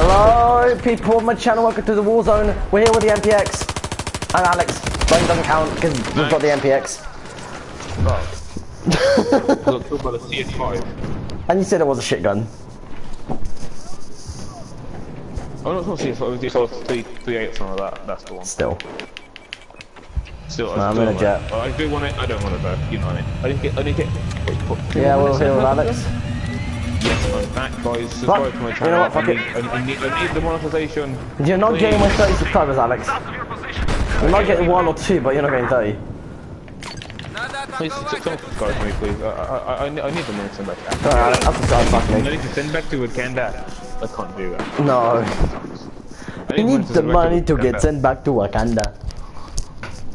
Hello, people of my channel. Welcome to the Warzone. We're here with the MPX. And Alex. Rain doesn't count because we've got the MPX. Look, talk about the CS5. And you said it was a shit gun. Oh no, it's not CS5, it was CS5 3, 38 something like that. That's the one. Still. Still, No, I I'm still in a jet. it. Oh, I do want it, I don't want it though. You know what I mean. I didn't get, I didn't get. Wait, what, Yeah, we're is here with Alex. Yes, I'm back, guys. Subscribe to my You know what? Fuck I, need, it. I, need, I need the monetization. You're not Please. getting my 30 subscribers, Alex. You might get one or two, but you're not getting 30. Please, s- someone subscribe to me, please. I, I, I, I need- I need the money to send back. Alright, Alex, I'll subscribe, fuck I need to send back to Wakanda. I can't do that. No. I You need the money to Wakanda. get sent back to Wakanda.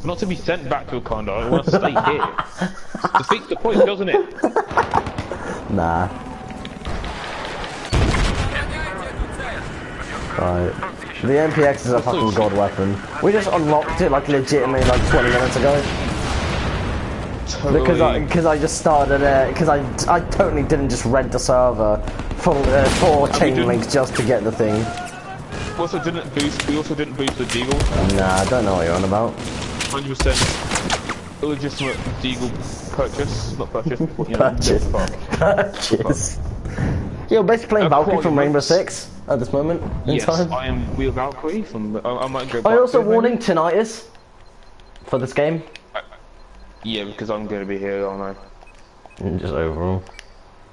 Not to be sent back to Wakanda, I want to stay here. Defeats the point, doesn't it? Nah. Right. The MPX is a fucking god weapon. We just unlocked it like legitimately like 20 minutes ago. Because I, because I just started it, because I, I totally didn't just rent a server for, uh, for chain links just to get the thing. Also didn't boost, we also didn't boost the Deagle. Nah, I don't know what you're on about. 100% illegitimate Deagle purchase, not purchase, You know, purchase. purchase. You're basically playing Valkyrie from Rainbow. Six at this moment in Yes, time. I am Wheel Valkyrie from, I, I might go Are you also to it, maybe. tinnitus for this game? Yeah, because I'm going to be here, aren't I? Mm, Just overall.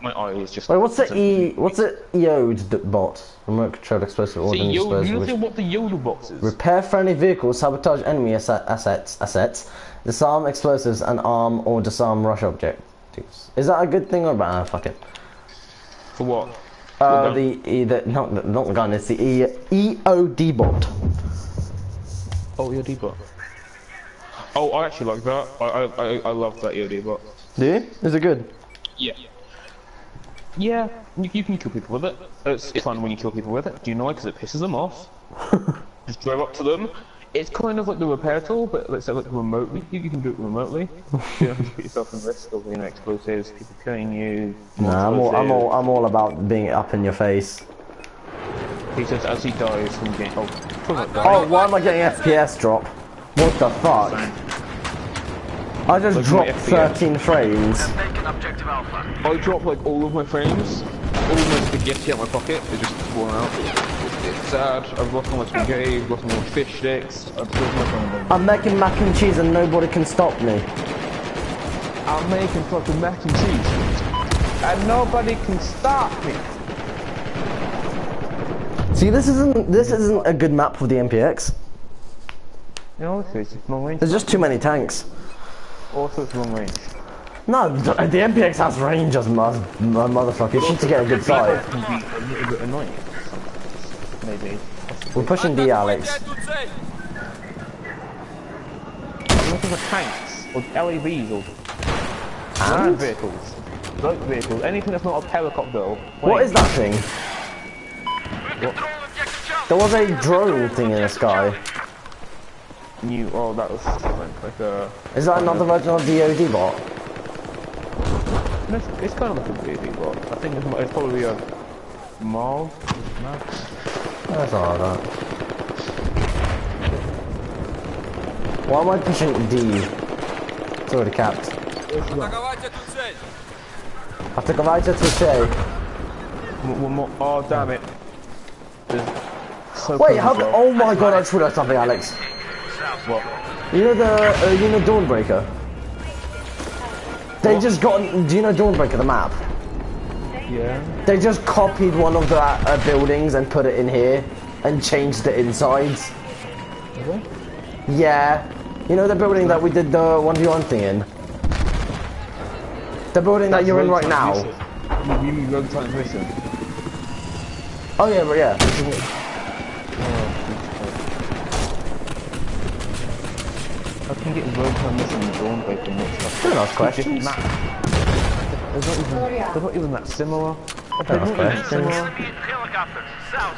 My eye is just... Wait, what's the E? What's the EOD d- bot? Remote controlled explosive See, ordnance yo, explosive. you which- know what the Yodel box is? Repair friendly vehicles, sabotage enemy asset, assets, assets, disarm explosives, and arm or disarm rush objectives. Is that a good thing or bad? Fuck it. For what? Uh, gun? the, e, the not the, not the gun. It's the e, EOD bot. Oh, EOD bot. Oh, I actually like that. I I I, I love that EOD bot. Do you? Is it good? Yeah. Yeah, you, you can kill people with it. It's, it's fun when you kill people with it. Do you know why? Because it pisses them off. Just drive up to them. It's kind of like the repair tool, but let's say like remotely. You, you can do it remotely. you don't have to put yourself in risk of you know explosives, people killing you. more Nah, I'm all, I'm all, I'm all about being up in your face. He says as he dies from getting. Oh, Oh, why am I getting FPS drop? What the fuck? I just Look at my dropped 13 frames. I dropped like all of my frames, all of my spaghetti out my pocket. They just worn out. It's sad. I've lost all my spaghetti, I've lost all my fish sticks. I've lost my phone. I'm making mac and cheese and nobody can stop me. I'm making fucking mac and cheese, and nobody can stop me. See, this isn't this isn't a good map for the MPX. Know, it's it's long range. There's just too many tanks. Also, it's long range. No, the, the MPX has range as mo- mo- motherfucker. You need to get a good sight. Can be a little bit annoying. Maybe. We're pushing D, Alex. I'm looking for tanks or LAVs or land vehicles, boat vehicles, anything that's not a helicopter. Or What is that thing? What? There was a drone thing in the sky. New. Oh, that was like, like a. Is that another version of the OD bot? It's, it's kind of like a baby, bot. I think it's, it's probably a MAV. Max. That's all right. Why am I pushing D? It's already capped. Атаковать эту цель! Атаковайте touche. One, one more. Oh, damn it. There's so Wait, close how? as co- well. Oh my god! I just realized something, Alex. What? You know the uh, you know Dawnbreaker. They just got. Do you know Dawnbreaker the map? Yeah. They just copied one of the uh, buildings and put it in here and changed the insides. Yeah. You know the building that we did the 1v1 thing in? The building that you're in right now? You, mean Rogue Transmission? Oh yeah, but yeah. I can get Rogue Transmission and Dawnbreaker mixed up. Don't ask Different questions. Maps. They're not even, they're not even that similar. They're Don't even similar.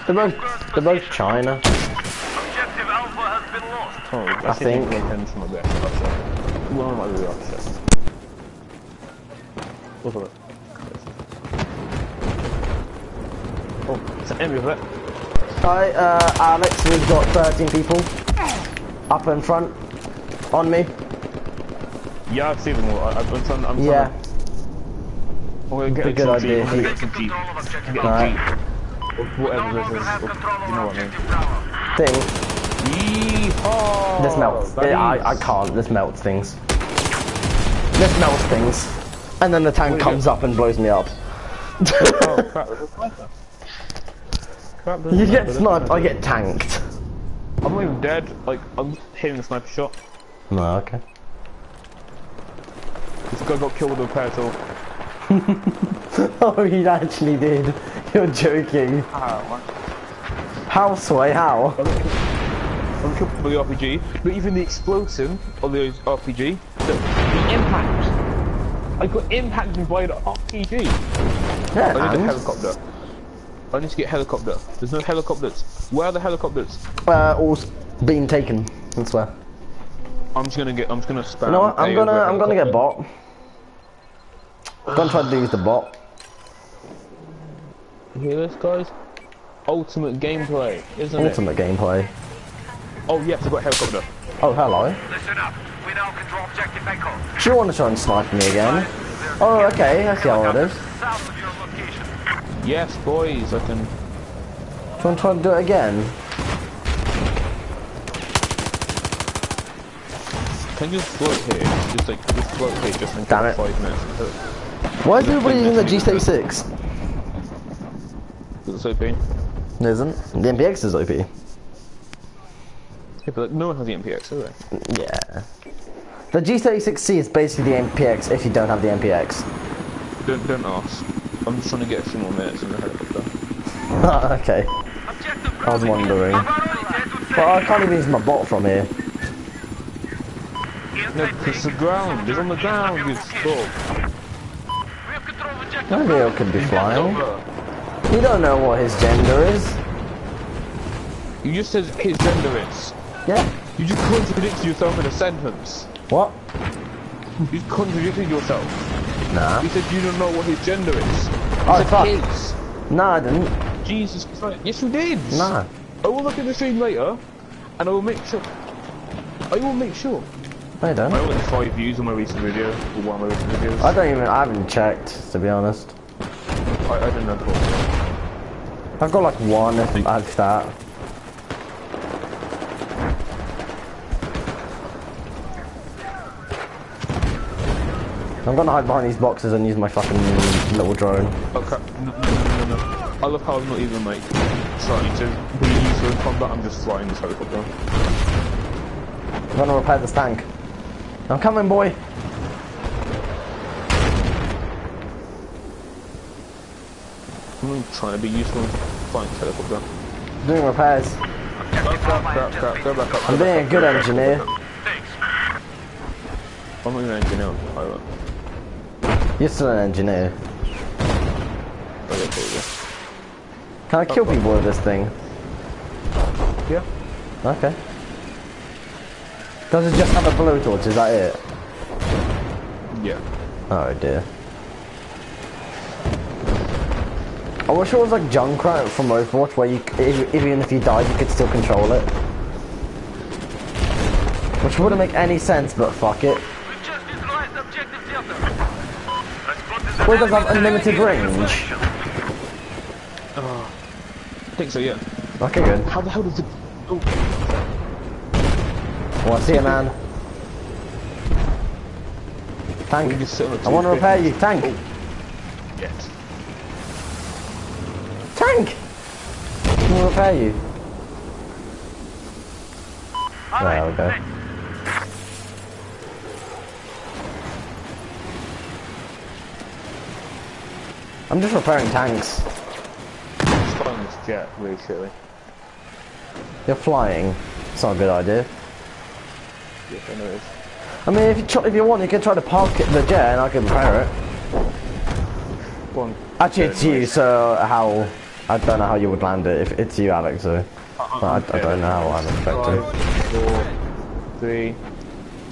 They're both, they're both China. Objective Alpha has been lost. Oh, I, think- think road some of that. Russia. One might be Russia. Look at it. Oh, it's an enemy of it. Alright, uh, Alex, we've got 13 people up in front on me. Yeah, I've seen them all. I, I'm trying. I'm trying Yeah. To, I'm gonna get Good a Jeep. idea. I'm gonna get some Jeep. Control of objective Get a Alright. Jeep. Or No whatever longer this is. or- You know what I mean. objective Thing. Yeehaw! This melts. That Yeah, I, I can't. This melts things. This melts things. And then the tank What do you comes up and blows me up. Oh crap! there's a sniper. Crap, you get sniper, sniped, I get tanked. I'm not even dead. Like I'm hitting the sniper shot. No, okay. This guy got killed with a repair tool. Oh, he actually did. You're joking. How, Sway? How? I'm killed with the RPG, but even the explosion of the RPG, the, the impact. I got impacted by the RPG. Yeah, I need a helicopter. I need to get helicopter. There's no helicopters. Where are the helicopters? uh, all being taken. I swear. I'm just gonna get. I'm just gonna spam. You know what? I'm A gonna, I'm gonna get helicopter. bot. I'm gonna try to use the bot. You hear this, guys? Ultimate gameplay, isn't it? Ultimate gameplay. Oh yes, I've got a helicopter. Oh, hello. Listen up. We now control objective Echo. Do you want to try and snipe me again? Oh, okay. I see how it is. South of your location. Yes, boys, I can. Do you want to try and do it again? Can you just float here? Just like just float here, just in Damn it. five minutes. Why is everybody using the G36? Is it big? It isn't. The MPX is OP. Yeah, but like, no one has the MPX, do they? Yeah. The G36C is basically the MPX if you don't have the MPX. Don't don't ask. I'm just trying to get a few more minutes in the helicopter. okay. I was wondering. But I can't even use my bot from here. No, it's the ground. It's on the ground. You stop. We have control of objective Maybe it could be flying. You don't know what his gender is. You just said his gender is. Yeah. You just contradicted yourself in a sentence. What? You contradicted yourself. Nah. You said you don't know what his gender is. You Oh, said fuck. his. Nah, I didn't. Jesus Christ. Yes, you did. Nah. I will look at the stream later, and I will make sure. I will make sure. I I don't. I only five views on my recent video, or one of my recent videos. I don't even. I haven't checked, to be honest. I, I don't know. I've got like one if if that. I'm gonna hide behind these boxes and use my fucking little drone. Crap. No, no, no, no, no. I love how I'm not even like trying to be useful in combat, I'm just flying this helicopter. I'm gonna repair this tank. I'm coming, boy. I'm trying to be useful in flying helicopter. Doing repairs. Crap, crap, crap, crap, go back up. I'm being a good engineer. I'm not an engineer, I'm a pilot. You're still an engineer. Oh, okay, there Can I kill people with this thing? Yeah. Okay. Does it just have a blowtorch? Is that it? Yeah. Oh dear. I wish it was like Junkrat from Overwatch, where you, if, even if you died, you could still control it. Which wouldn't make any sense, but fuck it. We've just neutralized objective Delta. Let's put this Well, it does have unlimited range. I think so, yeah. Okay, good. How the hell does it... Oh, Well, see you, man. we Tank. just sit on want to repair you. Tank. Oh, yes. Tank! I want to repair you. There we go. I'm just repairing tanks. Just flying this jet really shitly. You're flying. It's not a good idea. Yes, I know it is. I mean, if you try, if you want, you can try to park it, the jet and I can repair it. Go on. Actually, it's you, so how... I don't know how you would land it if it's you, Alex, so... Uh-huh. I, I don't know how I'm expecting. Five, four, three,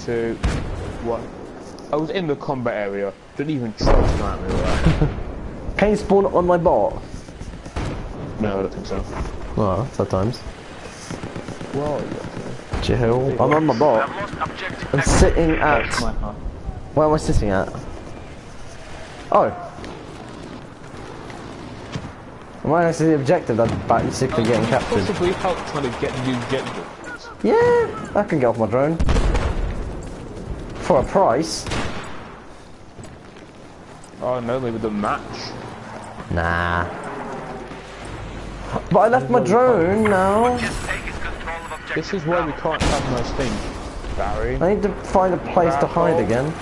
two, one. I was in the combat area. Didn't even try to at me. Can you spawn on my bot? No, I don't think so. Well, sometimes. Well, yeah. Chill. I'm on my bot. have lost objective I'm sitting at. That's my car. Where am I sitting at? Oh. Am I actually the objective that's basically getting captured? Possibly help trying to get the objective. Yeah, I can get off my drone. For a price. Oh no, maybe the match. Nah. But I left my drone now. Just take is control of objective This is why we can't have nice things, Barry. I need to find a place to hide again.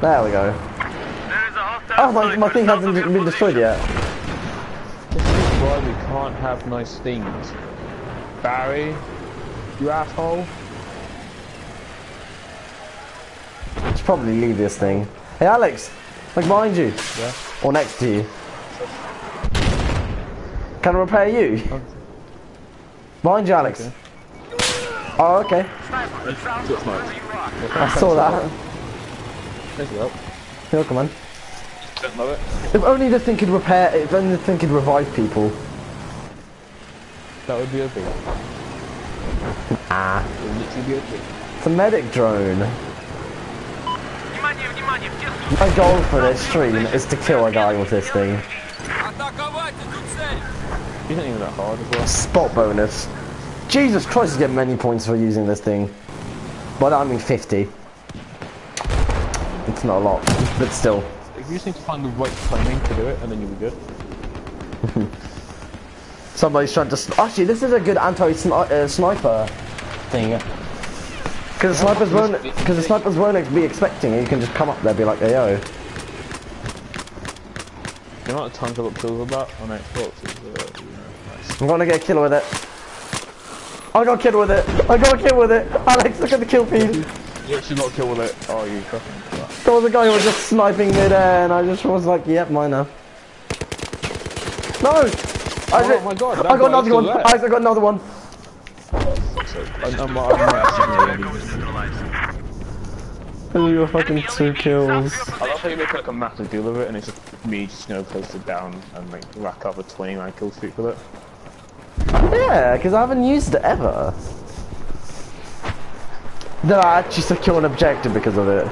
There we go. There is a hostile Oh, my, my thing hasn't of your been destroyed yet. This is why we can't have nice things. Barry, you asshole. Should probably leave this thing. Hey Alex, like behind you. Yeah. Or next to you. Can I repair you? Mind you, Alex. Okay. Oh, okay. I saw that. There's. You'll come on. If only this thing could repair, if only this thing could revive people. That would be a thing. Ah. It's a medic drone. My goal for this stream is to kill a guy with this thing. You didn't even that hard as well. Spot bonus. Jesus Christ, you get many points for using this thing. But I mean 50. It's not a lot, but still. You just need to find the right timing to do it, and then you'll be good. Somebody's trying to... Actually, this is a good anti-sniper uh, thing. Because the snipers won't, because the snipers won't be expecting it. You can just come up there, be like, "Ayo." The amount of times I got killed with that on Xbox is. Uh, I'm gonna get a kill with it. I got a kill with it. I got a kill with it. Alex, look at the kill feed. You actually got a kill with it. Oh, you fucking. There was a guy who was just sniping mid-air, and I just was like, "Yep, mine now." No. I Oh my God, that I got another one. there. Alex, I got another one. I'm, I'm, I'm, Echo is neutralized. Oh, you got fucking two kills. I love how you make like a massive deal of it, and it's just me just gonna post it down and like rack up a 29 kill streak with it. Yeah, because I haven't used it ever. Did I actually secure an objective because of it?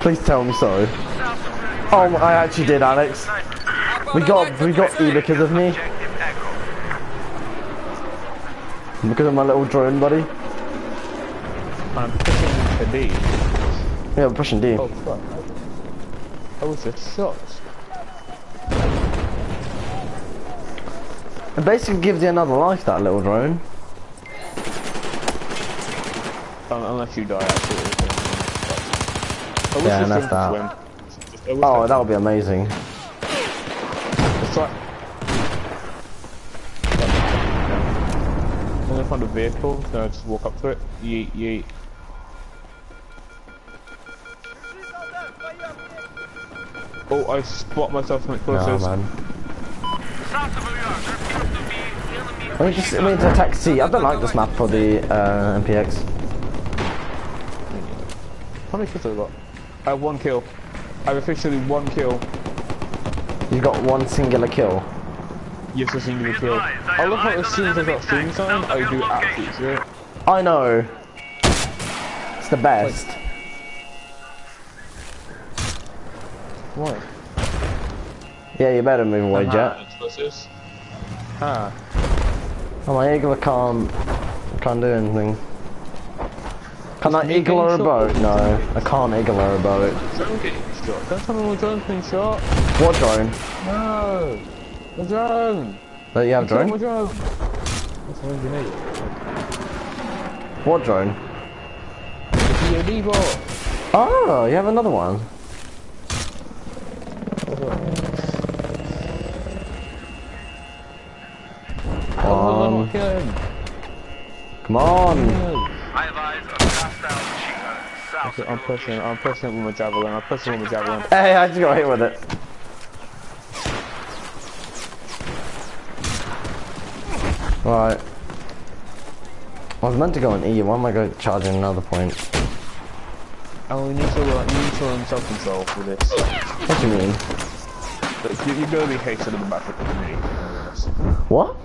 Please tell me so. Oh, I actually did, Alex. We got we got E because of me, because of my little drone buddy. I'm pushing D. Yeah, we're pushing D. Oh fuck. I was just shot. It basically gives you another life, that little drone. Um, unless you die actually. I Yeah, and that's that. could swim. I wish Oh, that- that would be amazing. Let's try. I'm gonna find a vehicle, then I just walk up to it. Yeet, yeet. Oh, I spot myself from No, explosives. man. South of where you are, there appears to be I mean, just I mean to attack C. I don't like this map for the uh, MPX. How many kills have I got? I have one kill. I have officially one kill. You've got one singular kill. Yes, a singular kill. I love how as soon as I got stream time, I do absolute shit. I know. It's the best. Why? Yeah, you better move away, Ah, Jet. Explosives. Ah. Oh, my eagle can't can't do anything. Can I eagle getting a boat? No, I can't eagle her a boat. Drone getting shot. Don't tell me my drone's being shot. What drone? No! The drone! That you have Kill my drone? drone! That's an engineer. What drone? The EOD bot! Oh, you have another one. Come Oh, on, kill him! come on. I have eyes on hostile machine gun. South Okay, I'm pushing, I'm pushing it with my javelin, I'm pushing it with my javelin. Hey, I just got hit with it. Right. I was meant to go on E. Why am I going charging another point? Oh, we need to, uh, you need to learn self-control for this. What do you mean? You- You're gonna be hated in the Battlefield community. if you're doing this. What?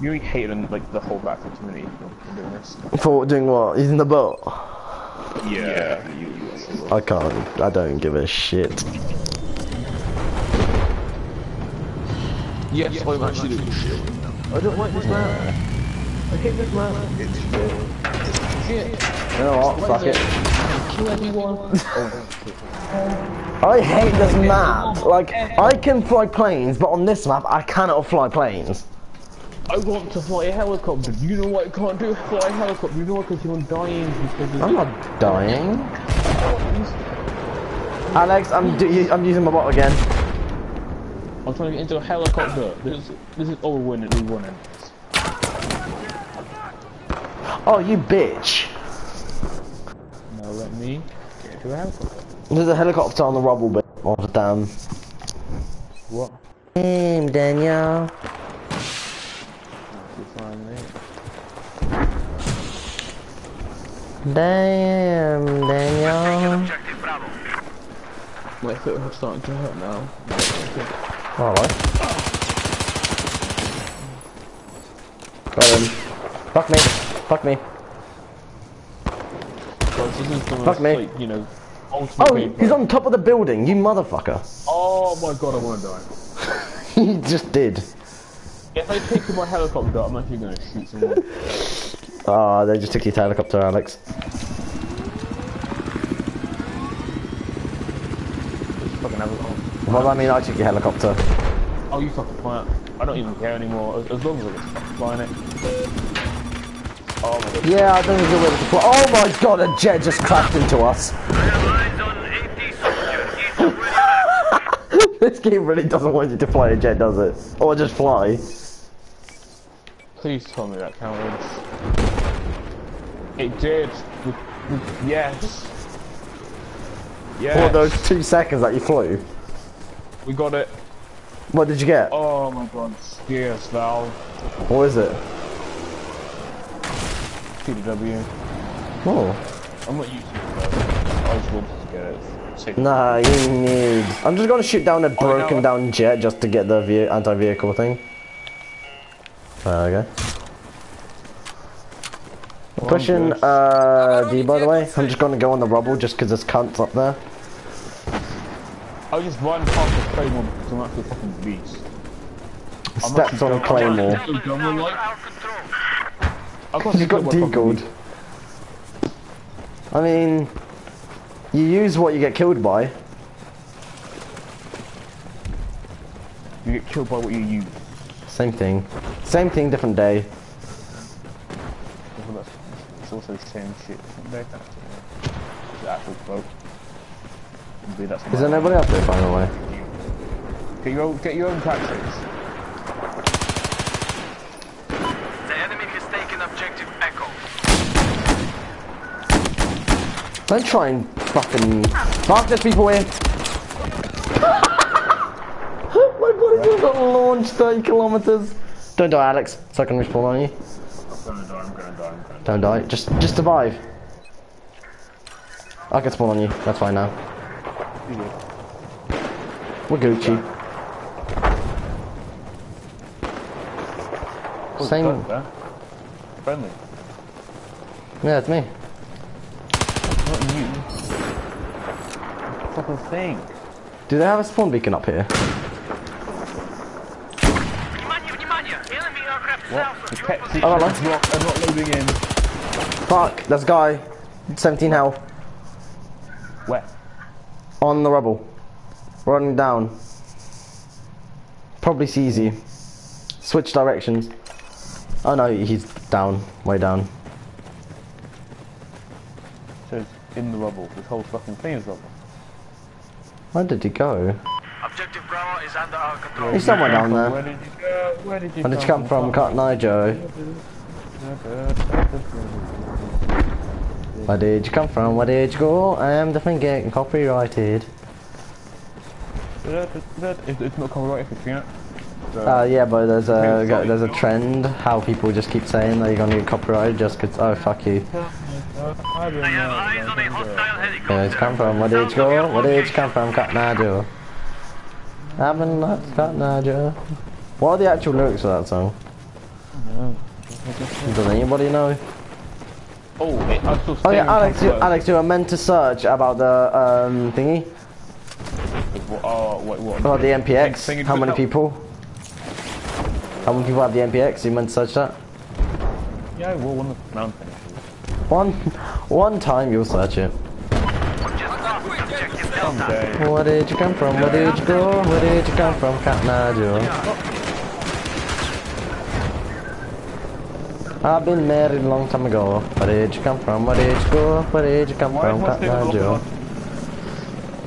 You're gonna hated in like the whole Battlefield community if you're doing this. For doing what? Using the boat? Yeah. I can't. I don't give a shit. Yes, I'm actually doing shit. I don't like this map. I hate this map. It's shit. You know what? Fuck it. Kill everyone. I hate this map. Like, I can fly planes, but on this map, I cannot fly planes. I want to fly a helicopter. You know what I can't do? Fly a helicopter. You know what? Because I'm dying because I'm not dying. Alex, I'm do I'm using my bot again. I'm trying to get into a helicopter. This is this is oh we're winning. We're winning. Oh, you bitch. Now let me get into a helicopter. There's a helicopter on the rubble bit of the dam. What? Damn, Danielle. You're fine, mate. Damn, Danielle. Objective Bravo. My foot is starting to hurt now. Alright. Got him. Fuck me. Fuck me. Well, this is the Fuck me. like, you know, Oh, gameplay. he's on top of the building, you motherfucker. Oh my god, I want to die. he just did. If I pick my helicopter, I'm actually gonna shoot someone. Ah, they just took your helicopter, Alex. Just fucking have a Well, I mean, I took your helicopter. Oh, you fucking fly it. I don't even care anymore, as, as long as I get flying it. Oh my god. Yeah, I don't think you'll be to fly. Oh my god, a jet just crashed into us. I have eyes on 80 soldiers east of where you're at. this game really doesn't want you to fly a jet, does it? Or just fly. Please tell me that counted. It did. Yes. Yes. For those two seconds that you flew. We got it. What did you get? Oh my god. Yes, Val. What is it? TW. Oh. I'm not using it though. I just wanted to get it. Take. Nah, you need. I'm just gonna shoot down a oh, broken down jet just to get the anti-vehicle thing. There we go. Well, Pushing uh D by the way. I'm just gonna go on the rubble just because there's cunts up there. I'll just run past the claymore because I'm actually a fucking beast. Steps on a claymore. I'm so dumb, I'm like, Our control. I've got You got to kill my fucking deagled. I mean, you use what you get killed by. You get killed by what you use. Same thing. Same thing, different day. It's also the same shit. different day, kind of thing. The actual quote. That's Is there nobody up there, by the way? Get your own, get your own tactics. The enemy has taken objective Echo. Don't try and fucking. Fuck, there's people here. My body just got launched 30 kilometers. Don't die, Alex. So I can respawn on you. I'm gonna die, I'm gonna die, I'm gonna Don't die. Just, just survive. I can spawn on you. That's fine now. We're Gucci. Same. die. Friendly. Yeah, it's me. Not you. Fucking thing. Do they have a spawn beacon up here? What? south The of your pet position. Oh, hello. secret not loading in. Fuck, there's a guy. 17 health. Where? On the rubble. Running down. Probably sees you. Switch directions. Oh no, he's down. Way down. says in the rubble. This whole fucking thing is rubble. Where did he go? Objective Bravo is under our control. He's somewhere down Where there. did you go? Where did you Where did you come from, Cotton-Eye Joe? Where did you come from? Where did you go? I am definitely getting copyrighted. It's, it's not copyrighted for Fiat. So, Uh, yeah, but there's a Okay, there's a trend how people just keep saying that you're gonna get copyrighted just 'cause oh fuck you. I don't I have eyes know. on a hostile Where did helicopter. you come from? Where did you go? Where did you come from, Cotton-Eye Joe? Haven't not got Naja. What are the actual lyrics of that song? Does anybody know? Oh, it, I saw Oh yeah, Alex, you, Alex, you were meant to search about the um, thingy, Oh, wait, what? about the MPX. Thing- thing- How many help. people? How many people have the MPX? You meant to search that? Yeah, well, one of the mountain. One, one time you'll search it from? Where did you come from? Where did you go? Where did you come from, Cotton-Eye Joe? I've been married a long time ago. Where did you come from? Where did you go? Where did you come Why from, Cotton-Eye Joe?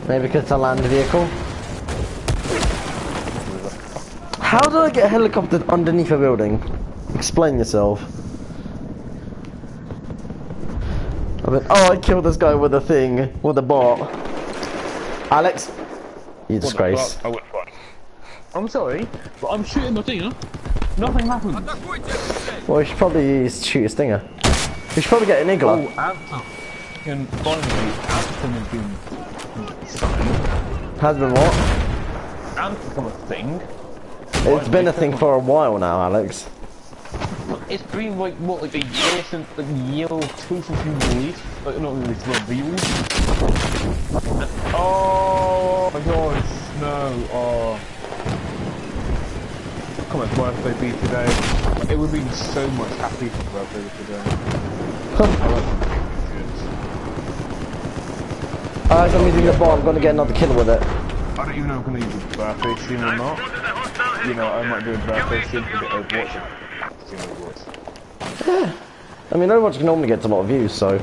Maybe because it's a land vehicle. How do I get helicoptered underneath a building? Explain yourself. I mean, oh, I killed this guy with a thing, with a bot. Alex, you disgrace. Oh, I'm sorry, but I'm shooting my thing. Nothing happened. Well, you should probably shoot a stinger. You should probably get an igla. Oh, Anthem. And finally, Anthem has been signed. Has been what? Anthem a thing. It's been a thing for a while now, Alex. It's been like, what, like a year since, like a year or two since you released? Like, not released, but revealed? Oh my gosh, no, oh. Come on, birthday be today. It would be so much happy for birthday today. I like it. Alex, I'm using the bot. I'm gonna get another kill with it. I don't even know if I'm gonna use a birthday stream or not. Spotted a hostile You know, I might do a birthday stream for a bit of Overwatch. Overwatch. I mean, Overwatch normally gets a lot of views, so.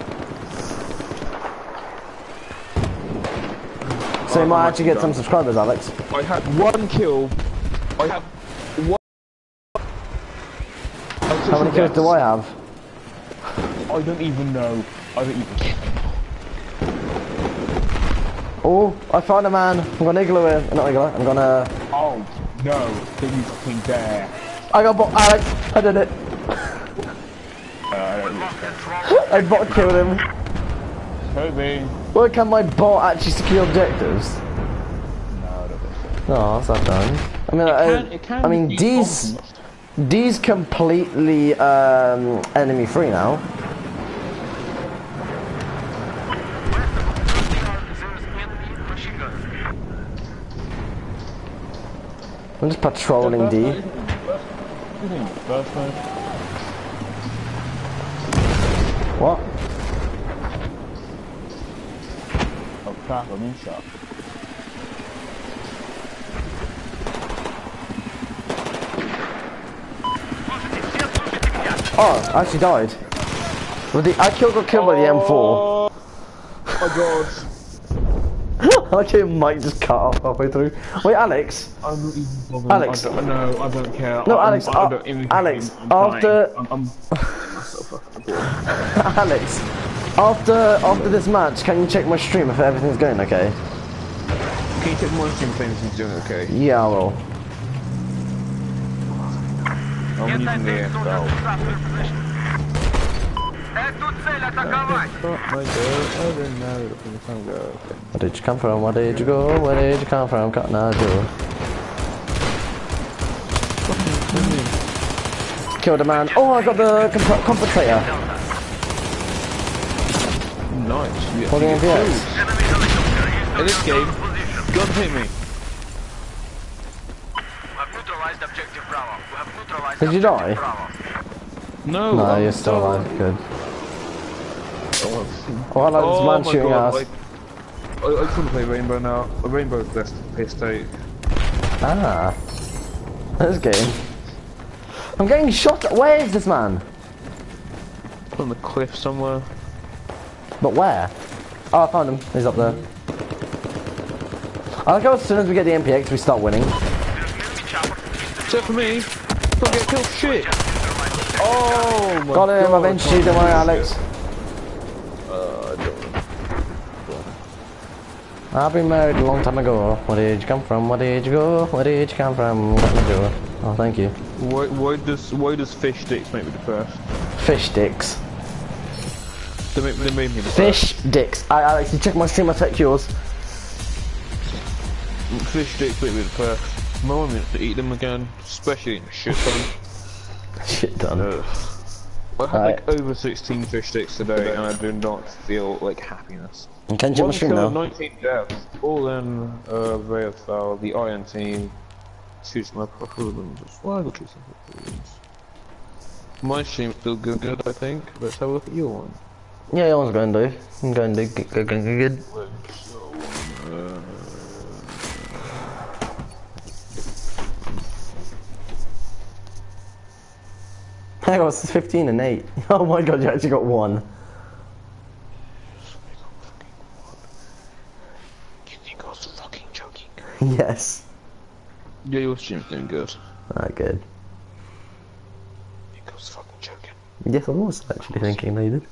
So you might actually get some subscribers, Alex. I had one kill. I have one. How many kills do I have? I don't even know. I don't even care. Oh, I found a man. I'm gonna igloo him. Not igloo. I'm gonna. Oh no, you fucking dare. I got bot. Alex, I did it. Uh, I. I bot killed him. Toby. Well, can my bot actually secure objectives? No, I don't think so. No, that's not done. I mean, Can- I, it can I mean, D's bombed. D's completely um, enemy free now. I'm just patrolling D. You think first one? What? Oh crap, I'm in shot. Oh, I actually died. With the, I killed, got killed by the M4. Oh my god. I like how Mike just cut off halfway through. Wait, Alex. I'm not even bothered. Alex. I no, I don't care. No, I, I'm- Alex, I uh, don't even Alex, I'm after- I'm, I'm, I'm so fucking bored. Alex. After after this match, can you check my stream if everything's going okay? Can you check my stream if everything's doing okay? Yeah, I will. I'm using the Where did you come from? Where did you go? Where did you come from? Got Nigel. Killed a man. Oh, I got the comp compensator. Nice. You For the actually get MPX. kills. In this game, gun hit me. Did you die? No. No, I'm you're still so- alive. Good. Oh, I like this oh man my shooting God, us. like- I, I to play Rainbow now. Rainbow's best piss state. Ah. This game. I'm getting shot. Where is this man? On the cliff somewhere. But where? Oh, I found him. He's up there. I like how as soon as we get the MPX, we start winning. Except for me. Don't get killed. Shit. Oh my Got him, God. don't worry, Alex. Uh, I don't know. I've been married a long time ago. Where did you come from? Where did you go? Where did you come from? Got me door. Oh, thank you. Why, why does why does fish sticks make me depressed? Fish dicks. They make, they made me depressed. Fish dicks. I, Alex, you check my stream, I check yours. fish sticks make me depressed. Mom wants to eat them again, especially in shit ton. Shit done. Ugh. I had Right. like over 16 fish sticks today, and I do not feel like happiness. And can you One machine kill, now? 19 deaths, all in uh, VFL, the Iron Team, choose my performance. Why would choose my performance? My stream's still good, good, I think. Let's have a look at your one. Yeah, your one's going to. I'm going to do good, good, good, good. I got 15 and 8. Oh my god, you actually got one. I was yes. Yeah, your stream's doing good. Ah, good. I was fucking joking? Yes, I was actually thinking they did.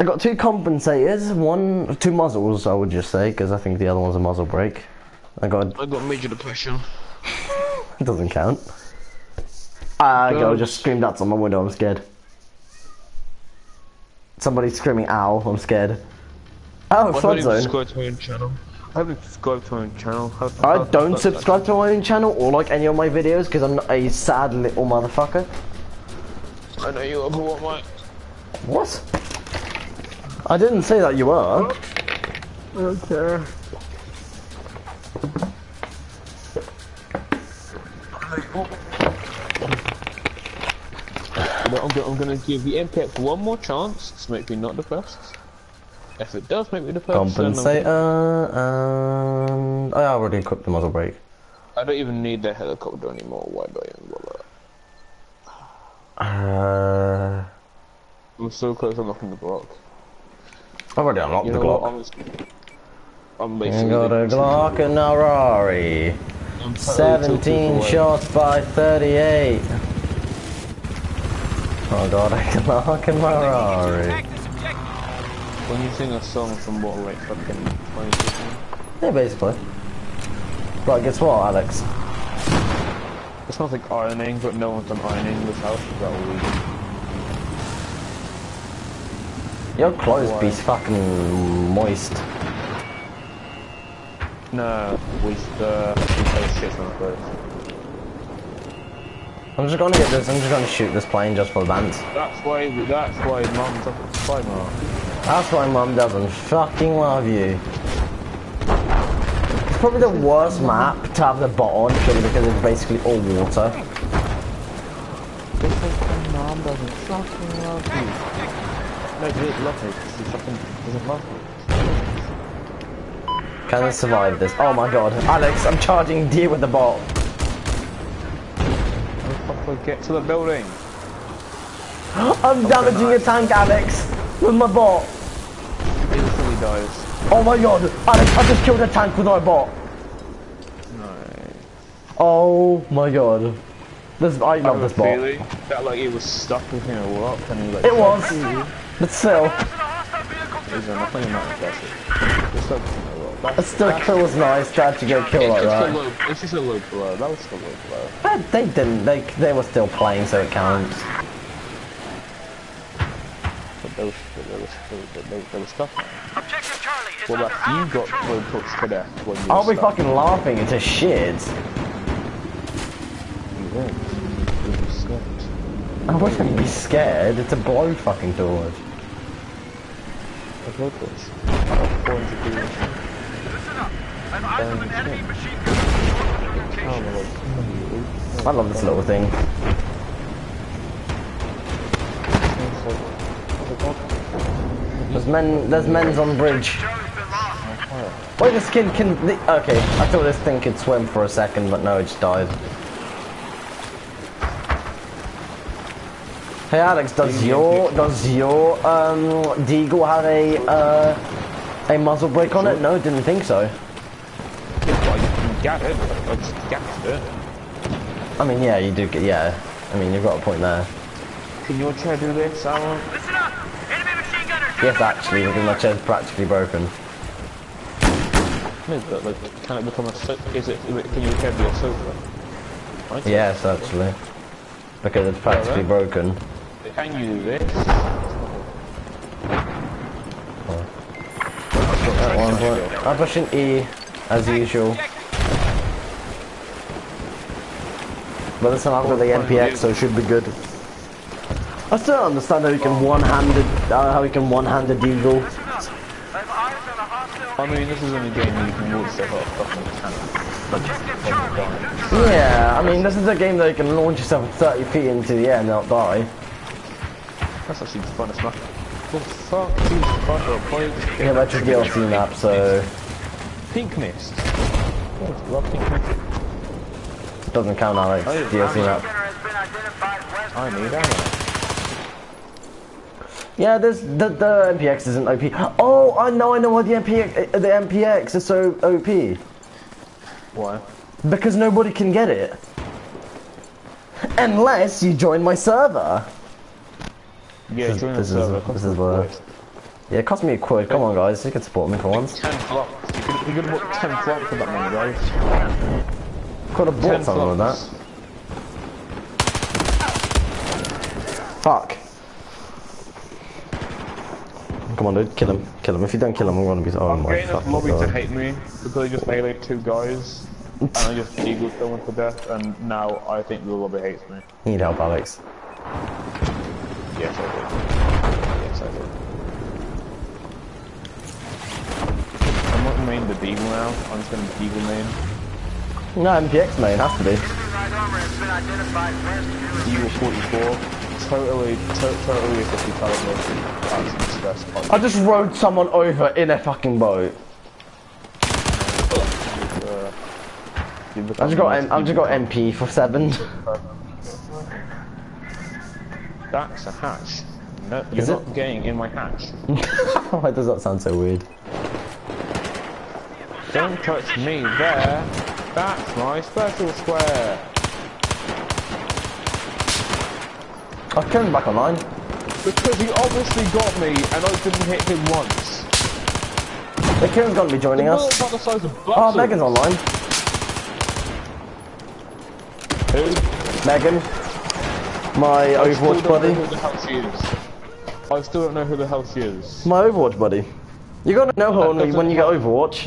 I wasn't. Got two compensators, one, two muzzles, I would just say, because I think the other one's a muzzle brake. I got, I got major depression. it doesn't count. Ah, girl just screamed out on my window, I'm scared. Somebody's screaming, ow, I'm scared. Oh, I flood haven't zone. subscribed to my own channel. I haven't subscribed to my own channel. How, I how- don't how- subscribe to my own channel or like any of my videos because I'm not a sad little motherfucker. I know you are, but what my... What? I didn't say that you were. Okay. But I'm, go- I'm gonna give the MPX one more chance to make me not depressed. If it does make me depressed, then I'm- Compensator and I already equipped the muzzle brake. I don't even need the helicopter anymore. Why do I even bother? Uh, I'm so close to unlocking the block. I've already unlocked You the? Glock. I'm, I basically. got a Glock and a Rari. Totally 17 shots by 38. Oh god, a Glock and my Rari. When you sing a song from what, like fucking 2015? Yeah, basically. Right, guess what, Alex? It smells like ironing, but no one's done ironing in this house. Is that weird? Your clothes be fucking moist. No, we uh, shit on the clothes. I'm just gonna get this, I'm just gonna shoot this plane just for the band. That's why. That's why mum's up at spy mark. That's why mum doesn't fucking love you. It's probably the worst map to have the bot on, purely because it's basically all water. Because my mom doesn't fucking love you. No, she doesn't love me. She fucking doesn't love me. Can I survive this? Oh my god. Alex, I'm charging D with the ball. How the fuck do I get to the building? I'm damaging a tank, Alex, with my bot. Instantly dies. Oh my god. Alex, I just killed a tank with my bot. No. Oh my god. This, I I love have a this bot. feeling that like it was stuck within a rock and he like. It was. But still, Is nothing not impressive. It's stuck within a rock. it That's, still feels nice tried to actually get a kill like it's, just a that. low, it's just a low blow. That was still low blow. But they didn't. They they were still playing, so it counts. But there was, there was, there was, there was stuff. man. Objective Charlie is What under you got control. low touch to death when you I'll be stuck? fucking laughing into shit. You won't. You'll be scared. I wouldn't be scared. It's a blow fucking torch. Of low touch. 400. Listen up. I've eyes on an enemy machine gun Oh. I love this little thing. There's men. There's men's on bridge. Wait, this kid can. Okay, I thought this thing could swim for a second, but no, it just died. Hey Alex, does your does your um Deagle have a uh, a muzzle brake on it? No, didn't think so. Well, you can get it. I just gassed it. I mean, yeah, you do get yeah. I mean, you've got a point there. Can your chair do this, Alan? Listen up. Enemy machine gunner. Yes, actually, because my chair's practically broken. No, but like, can it become a so Is it? Can your chair be a sofa? Right? Yes, actually, because it's practically Alright. broken. Can you do this? At one point, I'm pushing E. as usual. But it's not got the MPX, so it should be good. I still don't understand how you can one-handed, uh, how you can one-handed eagle. I have eyes on a hostile I mean, this is only a game where you can walk stuff up fucking objective Yeah, I mean, this is a game that you can launch yourself 30 feet into the air and not die. That's actually the funnest map. Well, fuck, Jesus Christ, I'll play this game. Yeah, that's a DLC map, so Pink Mist. Oh, I love Pink Mist. doesn't count, Alex. Oh. DLC map. Center has been identified west I need ammo. Yeah, there's the the MPX isn't OP. Oh, I know, I know why the MPX uh, the MPX is so OP. Why? Because nobody can get it. Unless you join my server. Yeah, This is- the this is- server. this is where- Yeah, it cost me a quid. Come on, guys, you can support me for once. Ten flops. You could, you could have bought ten flops for that money, guys. Could have bought something with that. Fuck. Come on, dude, kill him, kill him. If you don't kill him, I'm gonna be. Oh I'm my fucking lobby to hate me because I just meleeed two guys and I just eagled someone to death and now I think the lobby hates me. You need help, Alex. Yes, I did. Yes, I did. I'm not main the Deagle now. I'm just gonna Deagle main. No, MPX main has to be. Light armor has been identified west of Deagle 44. Totally, to totally a 50 caliber. I just rode someone over in a fucking boat. Uh, I just got M- I just got MP for seven. That's a hatch. No, you're not it? getting in my hatch. Why does that sound so weird? Don't touch me there. That's my special square. I've turned back online. Because he obviously got me and I didn't hit him once. The Kieran's gonna be joining The us. the size of Oh. Megan's online. Who? Megan, my I Overwatch buddy. who the hell she is. I still don't know who the hell she is. My Overwatch buddy. You gotta know her only when you get Overwatch.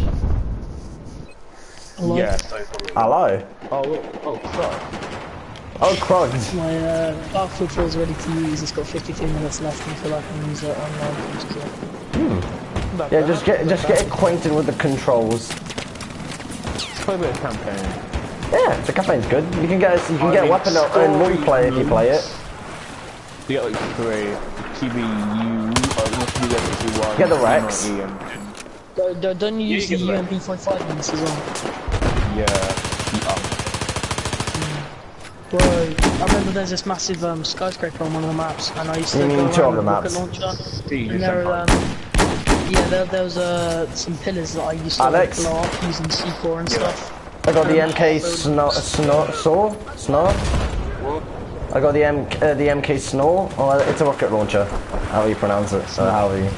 Hello? Yes. I Hello. Oh, look. Oh, sorry. Oh, Krugs. My uh, Battlefield 4 is ready to use. It's got 52 minutes left until I can use it online. Which is good. Yeah, just get just get acquainted with the controls. Play a bit of campaign. Yeah, the campaign's good. You can get you can get a weapon in multiplayer if you play it. You get like three TBU, or not TBU, TBY, Get the Rex. TBE, and- Don't, don't, don't you use you the get UMP 45 minutes as well? Yeah. the up. Bro, I remember there's this massive um, skyscraper on one of the maps, and I used to You mean go two of the rocket maps? launcher. Steve, And there were, um, yeah, there, there was uh, some pillars that I used to like, Alex? blow up using C4 and stuff. I got the MK snor snor saw snore. I got the M uh, the MK snore. Oh, it's a rocket launcher. How do you pronounce it? So how do you?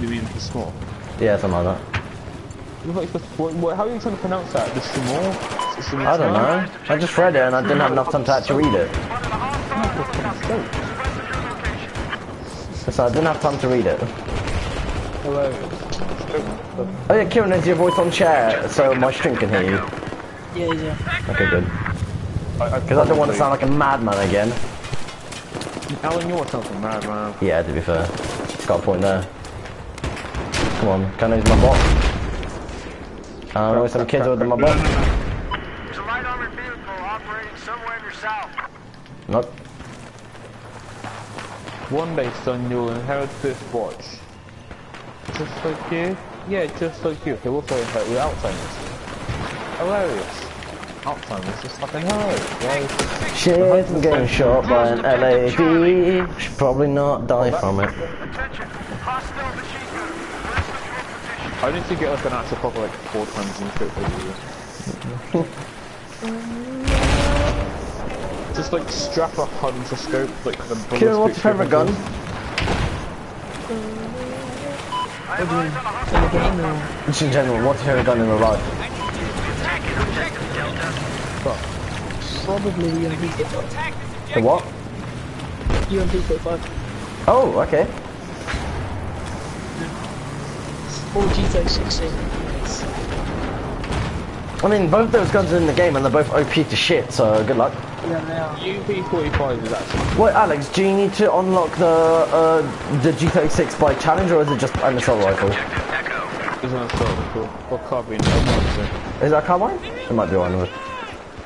You mean the small? Yeah, something like that. What, how are you trying to pronounce that? The small? I don't know. I just read it and I didn't have enough time to actually read it. So I didn't have time to read it. Hello. Oh yeah, Kieran, is your voice on chair so my stream can hear you? Yeah, yeah. Okay, good. Because I don't want to sound like a madman again. Alan, you're something mad, man. Yeah, to be fair. It's got a point there. Come on, can I use my bot? I know some kids with my bot. There's a light armored vehicle operating somewhere in your south. Nope. One day, son, you'll inherit this watch. Just like you? Yeah, just like you. He'll also inherit with Alzheimer's. Hilarious. Alzheimer's is fucking hilarious. Shit, I'm getting shot by an LAV. Should probably not die from it. Attention, hostile machine gunner. West of your position. I need to get like an actual proper like four times in scope video. Just like strap a hunter scope, like the bullet Kieran, what's your favourite gun? I have eyes on a hostile In the game or... Just in general, what's your favourite gun in real life? Probably the UMP 45. The what? UMP 45. Oh, okay. Or G36. I mean, both those guns are in the game and they're both OP to shit, so good luck. Yeah, they are. UP45 is actually Wait, Alex, do you need to unlock the uh, the G36 by challenge or is it just an assault rifle? is an assault rifle or carbine. I'm not sure. Is that carbine? It might be one of it.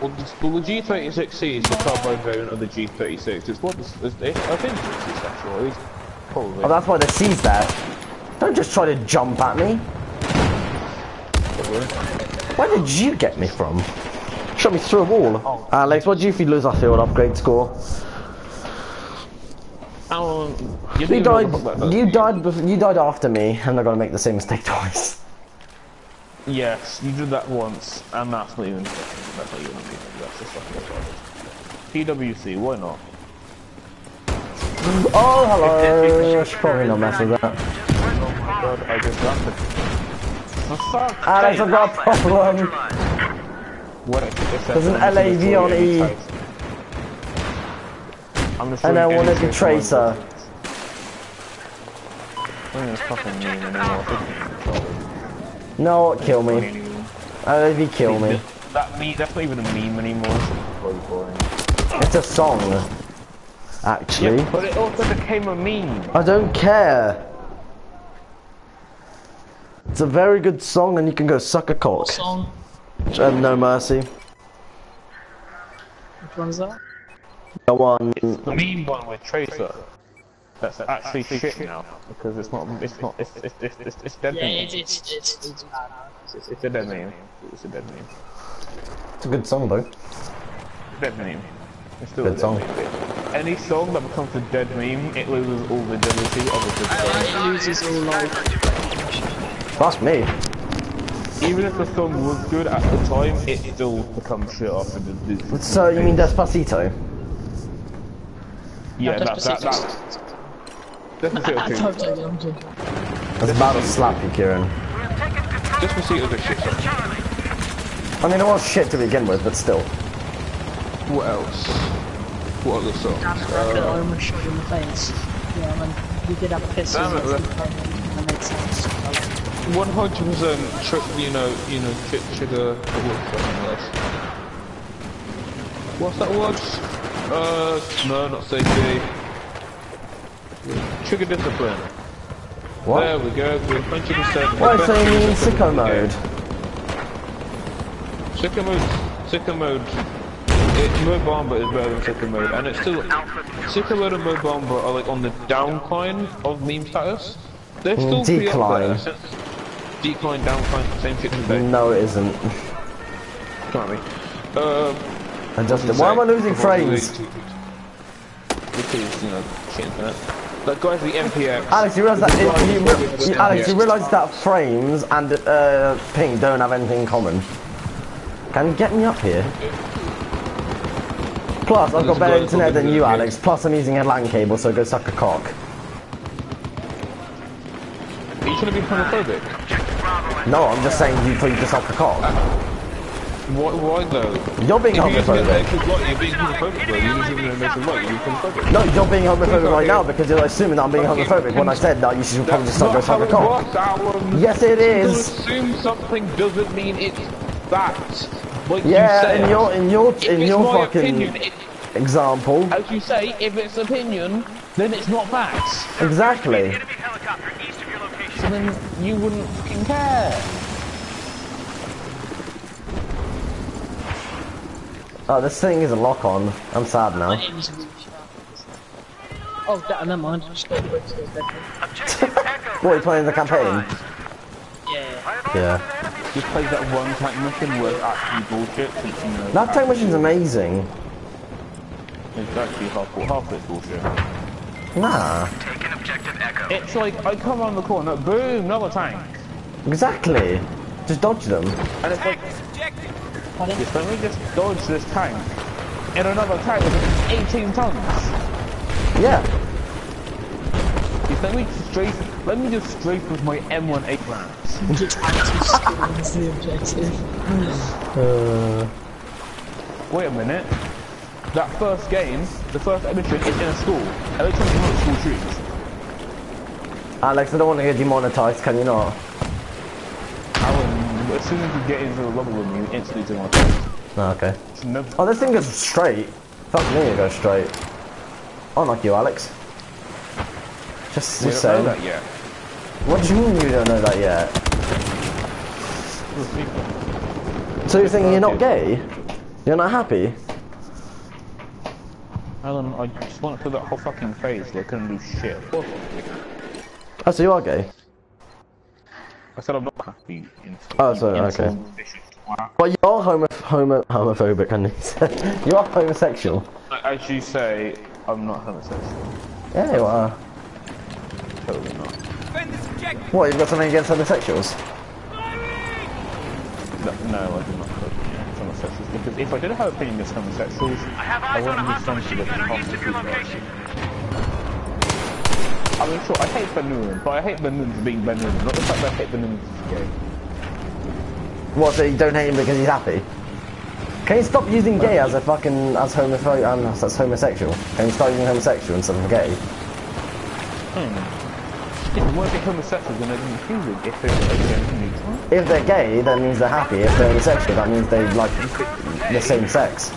Well, the, well, the G36C is the carbine variant of the G36. It's what this, it's, it, I think it's actually probably. Oh, that's why the C's there. Don't just try to jump at me. Where did you get me from? Shot me through a wall. Alex, what do you feel lose our field upgrade score? Alan, you, You died. even look like that. You died. You died after me. I'm not gonna make the same mistake twice. Yes, you did that once, and that's not even. That's not even. That's just like PWC. Why not? Oh, hello. I should probably not mess with that. Oh God, I just landed. For fuck's Alex. I've got a problem. What? There's an LAV on E. And I wanted the tracer. It's fucking mean anymore. No, kill me. LAV kill me. That me. That's not even a meme anymore. It's very boring. It's a song. Actually. Yeah, but it also became a meme. I don't care. It's a very good song and you can go suck a cock. Song. Um, no mercy. Which one's that? Go on. The meme one with Tracer. That's actually shit now because it's not. It's not. It's it's it's, it's, it's dead Yeah, meme. it's it's it's, it's bad. It's, it's a dead meme. It's a dead meme. It's a good song though. Dead meme. It's still Good a dead song. Meme. Any song that becomes a dead meme, it loses all the validity of a good song. It loses all life. That's me. Even if the song was good at the time, it still becomes shit after the. the So you mean Despacito? Yeah, that that that. Despacito I too. don't take I'm joking. I was about to slap you, Kieran. Despacito's a shit song. I mean, it was shit to begin with, but still. What else? What other songs? Damn it, Rocket, I almost shot you in the face. Yeah, man, we did have pistols. Damn it, and That made sense. One hundred percent, you know, you know, ch trigger. What's that word? What's that word? Uh, no, not safety. Trigger discipline. What? There we go. We're hundred percent. Why, so you mean sicko mode? Sicko mode. Sicko mode. It, Mo Bamba is better than Sicko mode, and it's still Sicko mode and Mo Bamba are like on the downcline of meme status. They're still pretty up there decline. Decline, downcline, same shit today. No, it isn't. Come at me. Um, Adjusted. Why am I losing frames? Because, you know, shit internet. That guy's the MPX. Alex, you realise that you, you, you, Alex, you realise that frames and uh, ping don't have anything in common. Can you get me up here? Plus, I've got better internet than you. Alex. Plus, I'm using a LAN cable, so go suck a cock. Are you trying to be homophobic? No, I'm just saying you for you to suck a cock. Why, why though? You're being If you're using it homophobic. to right, you're being homophobic though. You're using it to make it right, you're homophobic. No, you're being homophobic right now because you're assuming I'm being Okay. homophobic when I said that you should probably That's just suck, go not suck how a cock. Yes, it is. To assume something doesn't mean it's fact. Like Yeah, said. in your in your If in your fucking opinion, it, example. as you say, if it's opinion, then it's not facts. Exactly. Enemy helicopter east of your location. So then you wouldn't fucking care. Oh, this thing is a lock on. I'm sad now. My aim is really sharp. Oh, that, never mind. Just go to the bedroom. Objective Echo. What, you playing the campaign? Yeah. Yeah. Just play that one tank mission where it's actually bullshit. Since, you know, That tank mission's amazing. It's actually half, half it's bullshit. Nah. Taking objective Echo. It's like, I come around the corner, boom, another tank. Exactly. Just dodge them. And it's like, just let me just dodge this tank. In another tank with 18 tons. Yeah. Just let me strafe, let me just strafe with my M1 8 rounds. Get anti-skill is the objective. Uh, Wait a minute. That first game, the first mission is in a school. Every time school shoots. Alex, I don't want to get demonetized, can you not? Alan, as soon as you get into the level with me, you instantly do my face. Oh, okay. No, Oh, this thing goes straight. Fuck me, it goes straight. Unlike you, Alex. Just, we just don't know saying. that yet. What do you mean you don't know that yet? So you're saying you're not gay? You're not happy? Alan, I just went through that whole fucking phase where I couldn't do shit. What? Oh, so you are gay? I said I'm not happy in Oh, sorry, in okay. some vicious twat. Well, you are homo, homo homophobic, and you are homosexual. As you say, I'm not homosexual. Yeah, you are. Totally not. What, you've got something against homosexuals? No, no I do not have opinion against homosexuals because if I did have opinion against homosexuals, I have I eyes on a wouldn't be hostile friends machine with them gunner east of your halfway location. I mean, sure, I hate Ben Newman, but I hate Ben Newman for being Ben Newman, not the fact that I hate Ben Newman for gay. What, so you don't hate him because he's happy? Can you stop using gay as a fucking, as homophobic, um, as homosexual? Can you start using homosexual instead of gay? If they weren't homosexuals, then they didn't feel it if they were again neutral. If they're gay, that means they're happy. If they're homosexual, that means they like the same sex.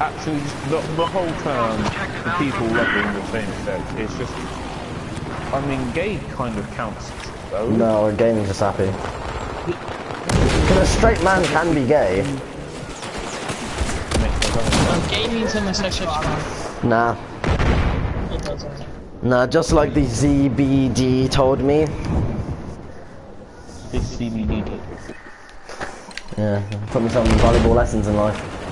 Actually, the, the whole term, the people loving the same sex, it's just, I mean, gay kind of counts, though. No, a gay means just happy. Because a straight man can be gay. Makes no sense. Um, gay means homosexual. Nah. It doesn't. Nah, just like the ZBD told me. This CBD did. Yeah, put me some valuable lessons in life.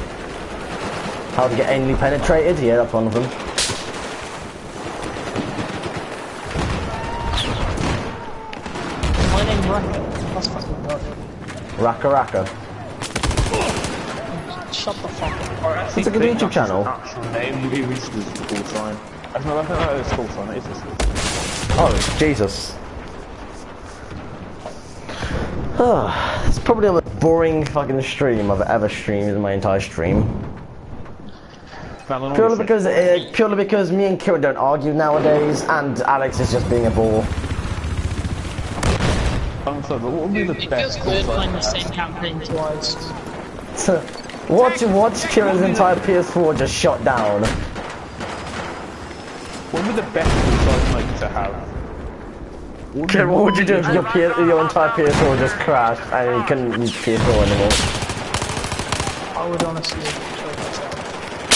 How to get anally penetrated? Yeah, that's one of them. My name Raka. That's fucking right. Raka Raka. Shut the fuck up. It's a good YouTube channel. Actual name, we reached the school sign. Actually, no, I think that is school sign, it is a school sign. Oh, Jesus. Ah, it's probably the most boring fucking stream I've ever streamed in my entire stream. Fallon, Purely because uh, purely because me and Kieran don't argue nowadays, and Alex is just being a bore. I'm sorry, but what would be the It feels best school weird playing the same campaign twice. watch watch Kieran's entire PS4 just shot down. What would be the best school sign like to have? Kieran, what would you do if your P- your entire PS4 just crashed and you couldn't use PS4 anymore? I would honestly enjoy myself.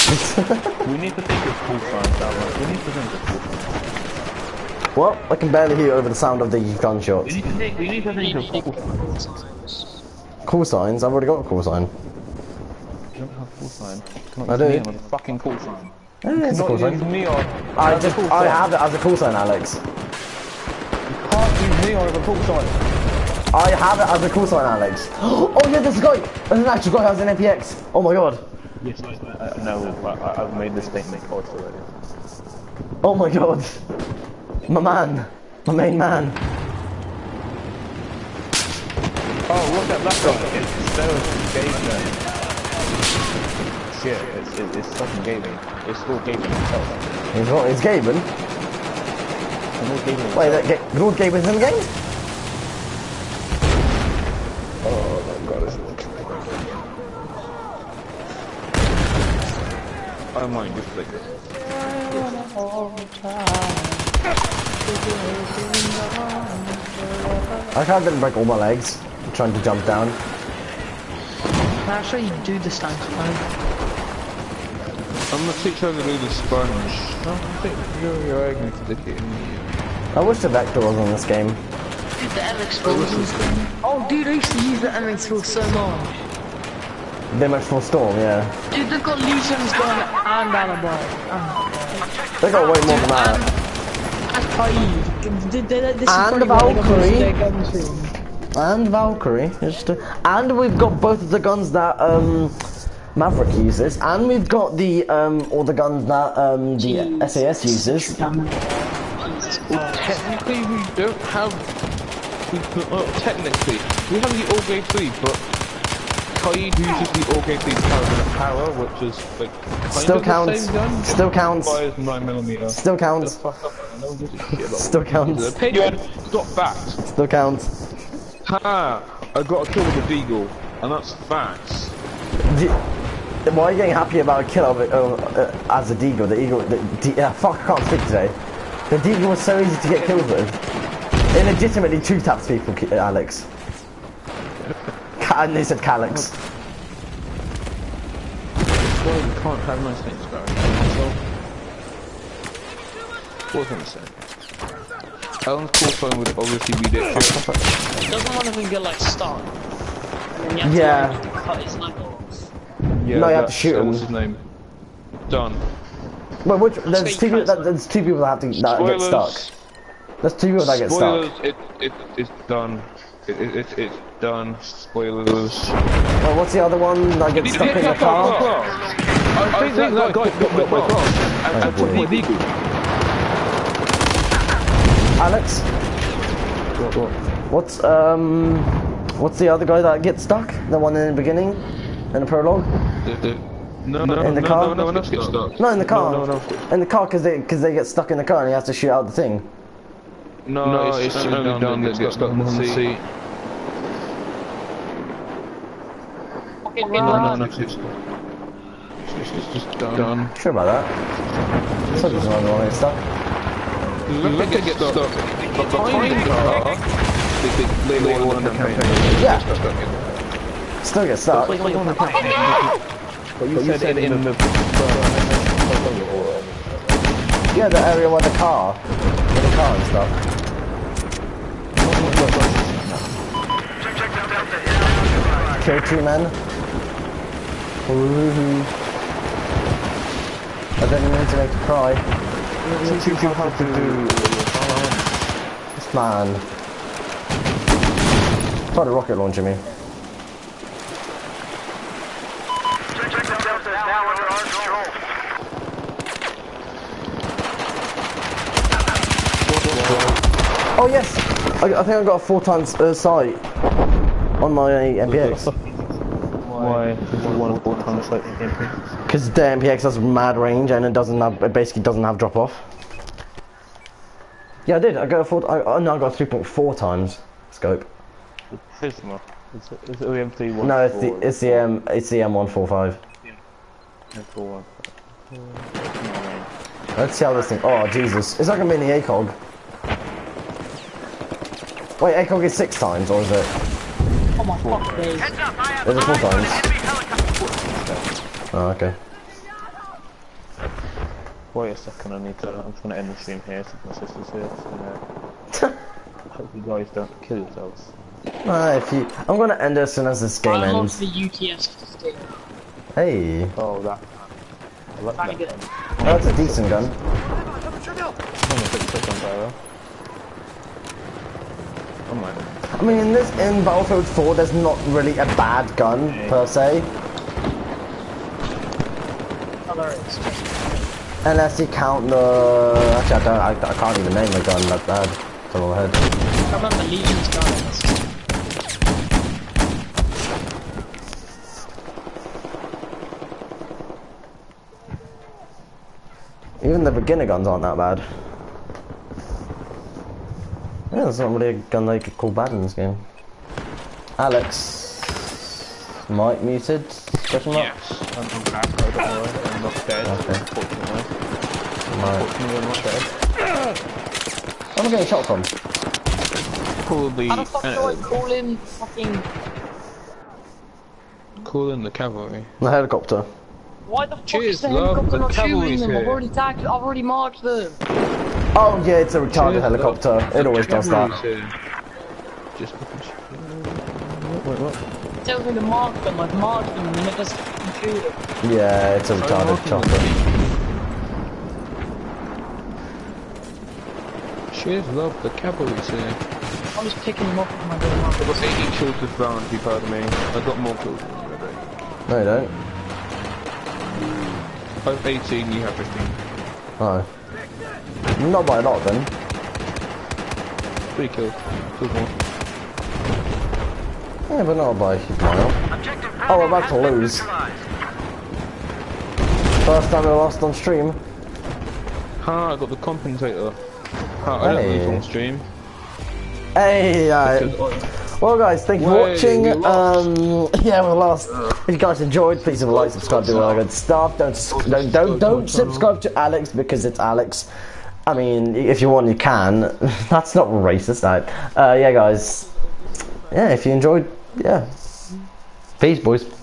We need to think of signs, Alan. We need to think of signs. Well, I can barely hear over the sound of the gunshots. We need to think, we need to think of school signs. Call signs? I've already got a call sign. You don't have call sign. I do. a fucking call sign. Yeah, it's a Not call use sign. I just, I sign. have it as a call sign, Alex. Can't use neon as a call sign. I have it as a call sign, Alex. Oh yeah, there's a guy. There's an actual guy who has an MPX. Oh my god. Yes, I, I, no, I, I've made this statement twice already. Oh my god. My man. My main man. Oh, look at that guy. It's so gaming. Shit, it's, it, it's fucking gaming. It's still gaming itself. He's what? He's Gaben. It's not gaming Wait, itself. that Ga- Lord Gaben's in the game? I might just click it. I can't didn't break all my legs trying to jump down. Actually, do the stank climb. I'm gonna teach her to do the sponge. No, I think you're, you're arguing for the kid. I wish the Vector was on this game. Dude, the MX4 is Oh, dude, I used to use the MX4 so much. They much for Storm, yeah. Dude, they've got Lucian's gun and Alibi. Oh, They got way more than that. and Kaid. Did they- And probably where they got most of Valkyrie. their guns from. And Valkyrie. Just to- and we've got both of the guns that um, Maverick uses. And we've got the um, all the guns that um, the Jeez. SAS uses. Damn it. Jesus Christ. Technically, we don't have. We, well, technically, we have the AUG A3, but Kaid uses the AUG A3 power, power, which is like kind Still of counts. the same gun. Still counts. Fires 9mm. Still counts. Fuck up, I know this is Still counts. Opinion, stop that. Still counts. Ha! I got a kill with a deagle, and that's facts. Why are you getting happy about a kill of it uh, uh, as a deagle? The eagle, the, de, yeah, fuck, I can't speak today. The deagle was so easy to get killed with. It legitimately two taps people, uh, Alex. Ca- And they said Calix. Well, you can't have nice things about it. What was I going to say? Alan's call phone would obviously be dipshit. Doesn't one of them get like stuck? And then you have Yeah. to like, cut his leg off. Yeah, No, you have to that's- shoot uh, him. What's his name? Dunn. Well, which, there's two, people, that, there's two people that have to that get stuck. There's two people that get Spoilers, stuck. it, it, it's Dunn. It, it, it, it's Dunn. Spoilers. Well, what's the other one that gets stuck in the car? I think that, that guy got got my car. And, and took my deagle. Alex? What's um, what's the other guy that gets stuck? The one in the beginning, in the prologue? The, the, no, no, In the no, car? no, no one else gets stuck. No, in the car. No, no, one else gets In the car because they because they get stuck in the car and he has to shoot out the thing. No, no it's, only Dunn that gets stuck on the seat. Fucking No, no, no, it's just, it's it's just Dunn. Sure about that. So there's another one that gets stuck. Look at get stuck. But behind the car, they, they, they, they won the campaign. Yeah, still get stuck. But you said in the Yeah, the area where the car, where the car and stuff. Kill two men. Woohoo. I don't mean to make you cry. What you have to do This man. Try to rocket launcher me. Now under our control. Oh yes! I, I think I got a four times uh, sight on my MPX. Why? Because you want to four times like the Because the MPX has mad range and it doesn't have, it basically doesn't have drop off. Yeah, I did. I got a four. I, oh no, I got three point four times scope. Prisma. Is it, is it the MT1? No, it's the it's the M it's the M one four five. Let's see how this thing. Oh Jesus! Is that gonna be in the ACOG? Wait, ACOG is six times, or is it? Oh my fuck days. Heads up, I have Is it four eyes on an times? Enemy helicopter. Oh, okay. Wait a second, I need to. I'm trying to end the stream here since my sister's here. So, uh, hope you guys don't kill yourselves. Uh, if you, I'm gonna end as soon as this game I'm on ends. the UTS 15. Hey, Oh, that. I like that. get oh, that's a decent gun. I'm gonna take the second barrel. I might. I mean, in this in Battlefield 4, there's not really a bad gun per se, There unless you count the. Actually, I don't. I, I can't even name the gun that bad. On my head. I remember Legion's guns. Even the beginner guns aren't that bad. Yeah, there's not really a gun they could call bad in this game. Alex, mic muted? Question mark. Yes, I'm back. I don't worry. I'm not dead. Okay. Fortunately. Mic. Fortunately, I'm not dead. Where am I getting shot from? Probably. How the fuck do I uh, call in fucking... call in the cavalry. The helicopter. Why the fuck Cheers, is the love, helicopter the not shooting cavalry's them? I've already tagged, I've already marked them. Oh yeah, it's a retarded Cheers, helicopter. love. It always does that. Here. Just because. Wait, what? It tells me to mark them, I've marked them, and then it doesn't fucking shoot them. Yeah, it's a retarded marking chopper. Cheers, love. The cavalry's here. I'm just picking them up with my gun. I got 80 kills this round, if you've of me. I got more kills than you, I think. No, you don't. I have 18, you have 15. Oh. Not by a lot then. Three kills. Two more. Yeah, but not by a huge mile. Objective Oh, we're about to lose. neutralized. First time we lost on stream. Ha, I got the compensator. Ha, I don't Hey. lose on stream. Hey, Because Well, guys, thank you for watching. we. Um, yeah, we lost. If you guys enjoyed, please leave a like, subscribe, do all that good stuff. Don't don't don't, don't subscribe to Alex because it's Alex. I mean, if you want, you can. That's not racist, right? Uh, yeah, guys. Yeah, if you enjoyed, yeah. Peace, boys.